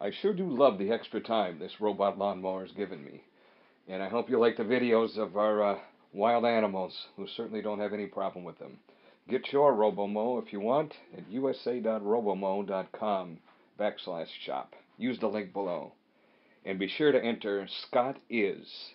I sure do love the extra time this robot lawnmower has given me. And I hope you like the videos of our uh, wild animals who certainly don't have any problem with them. Get your Robomow if you want at usa.robomow.com backslash shop. Use the link below. And be sure to enter Scott is